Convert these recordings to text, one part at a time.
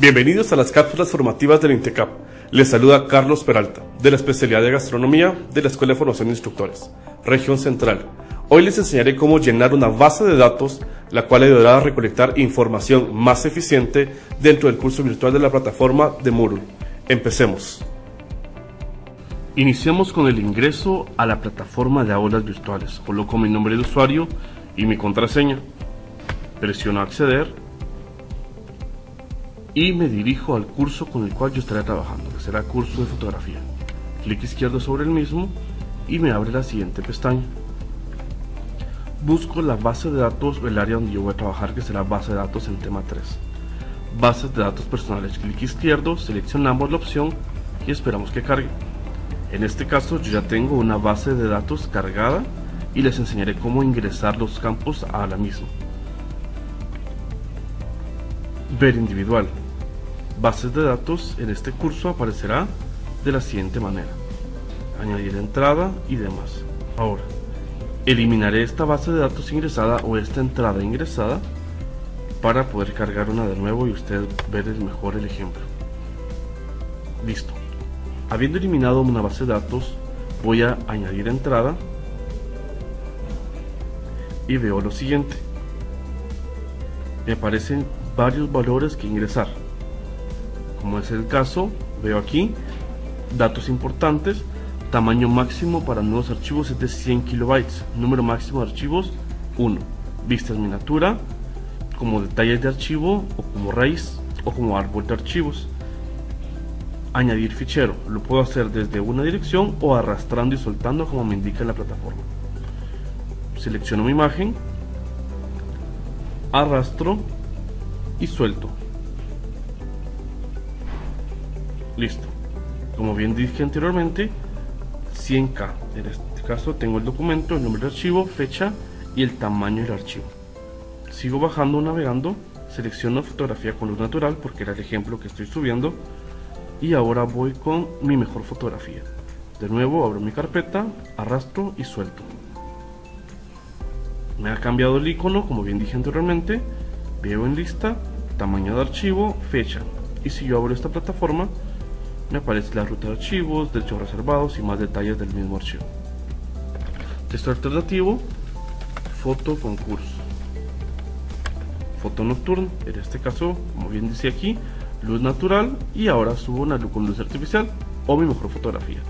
Bienvenidos a las cápsulas formativas del INTECAP. Les saluda Carlos Peralta, de la especialidad de gastronomía de la Escuela de Formación de Instructores, Región Central. Hoy les enseñaré cómo llenar una base de datos, la cual ayudará a recolectar información más eficiente dentro del curso virtual de la plataforma de Moodle. Empecemos. Iniciamos con el ingreso a la plataforma de aulas virtuales. Coloco mi nombre de usuario y mi contraseña. Presiono acceder y me dirijo al curso con el cual yo estaré trabajando, que será curso de fotografía. Clic izquierdo sobre el mismo y me abre la siguiente pestaña. Busco la base de datos, el área donde yo voy a trabajar, que será base de datos en tema 3. Bases de datos personales, clic izquierdo, seleccionamos la opción y esperamos que cargue. En este caso yo ya tengo una base de datos cargada y les enseñaré cómo ingresar los campos a la misma. Ver individual. Bases de datos en este curso aparecerá de la siguiente manera. Añadir entrada y demás. Ahora, eliminaré esta base de datos ingresada o esta entrada ingresada para poder cargar una de nuevo y usted ver el mejor el ejemplo. Listo. Habiendo eliminado una base de datos, voy a añadir entrada y veo lo siguiente. Me aparecen varios valores que ingresar. Como es el caso, veo aquí datos importantes. Tamaño máximo para nuevos archivos es de 100 kilobytes. Número máximo de archivos 1. Vistas miniatura como detalles de archivo o como raíz o como árbol de archivos. Añadir fichero. Lo puedo hacer desde una dirección o arrastrando y soltando como me indica la plataforma. Selecciono mi imagen. Arrastro y suelto. Listo. Como bien dije anteriormente, 100K. En este caso tengo el documento, el nombre del archivo, fecha y el tamaño del archivo. Sigo bajando, navegando, selecciono fotografía con luz natural porque era el ejemplo que estoy subiendo y ahora voy con mi mejor fotografía. De nuevo abro mi carpeta, arrastro y suelto. Me ha cambiado el icono, como bien dije anteriormente, veo en lista, tamaño de archivo, fecha. Y si yo abro esta plataforma, me aparece la ruta de archivos, derechos reservados y más detalles del mismo archivo. Texto alternativo, foto concurso. Foto nocturna, en este caso, como bien dice aquí, luz natural y ahora subo una luz con luz artificial o mi mejor fotografía.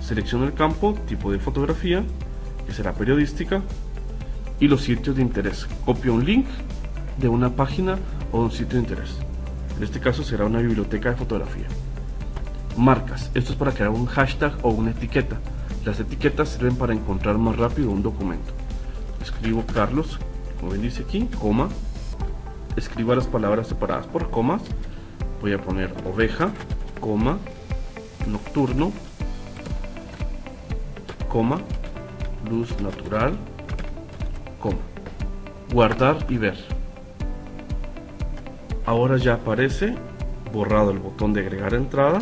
Selecciono el campo, tipo de fotografía, que será periodística, y los sitios de interés. Copio un link de una página o un sitio de interés. En este caso será una biblioteca de fotografía. Marcas. Esto es para crear un hashtag o una etiqueta. Las etiquetas sirven para encontrar más rápido un documento. Escribo Carlos, como bien dice aquí, coma. Escribo las palabras separadas por comas. Voy a poner oveja, coma, nocturno, coma, luz natural, coma. Guardar y ver ahora ya aparece borrado el botón de agregar entrada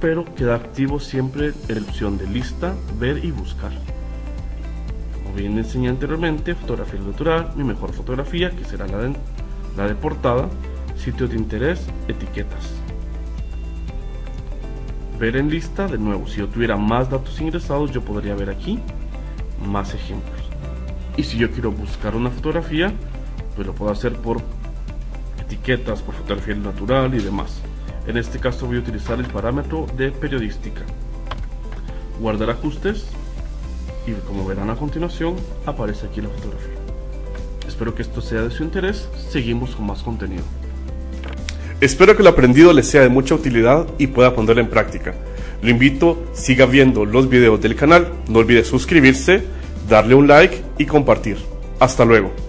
pero queda activo siempre la opción de lista, ver y buscar. Como bien enseñé anteriormente, fotografía natural, mi mejor fotografía que será la de, la de portada sitios de interés, etiquetas. Ver en lista, de nuevo, si yo tuviera más datos ingresados yo podría ver aquí más ejemplos. Y si yo quiero buscar una fotografía pues lo puedo hacer por etiquetas por fotografía natural y demás. En este caso voy a utilizar el parámetro de periodística. Guardar ajustes y como verán a continuación aparece aquí la fotografía. Espero que esto sea de su interés. Seguimos con más contenido. Espero que lo aprendido les sea de mucha utilidad y pueda ponerlo en práctica. Lo invito, siga viendo los videos del canal, no olvide suscribirse, darle un like y compartir. Hasta luego.